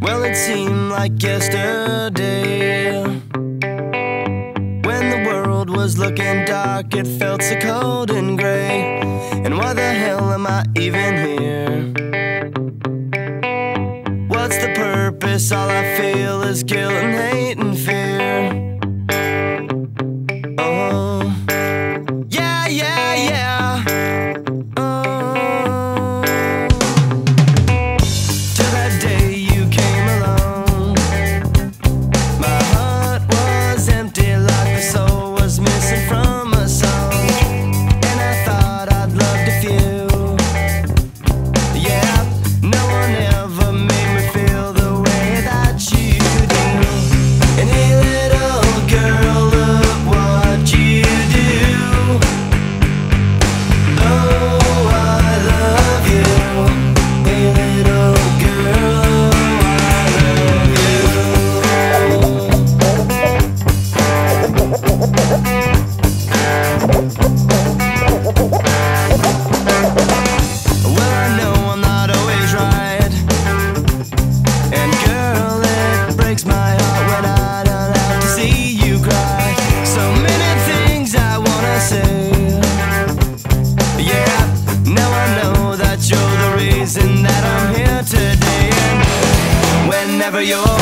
Well, it seemed like yesterday. When the world was looking dark, it felt so cold and gray. And why the hell am I even here? What's the purpose? All I feel is guilt your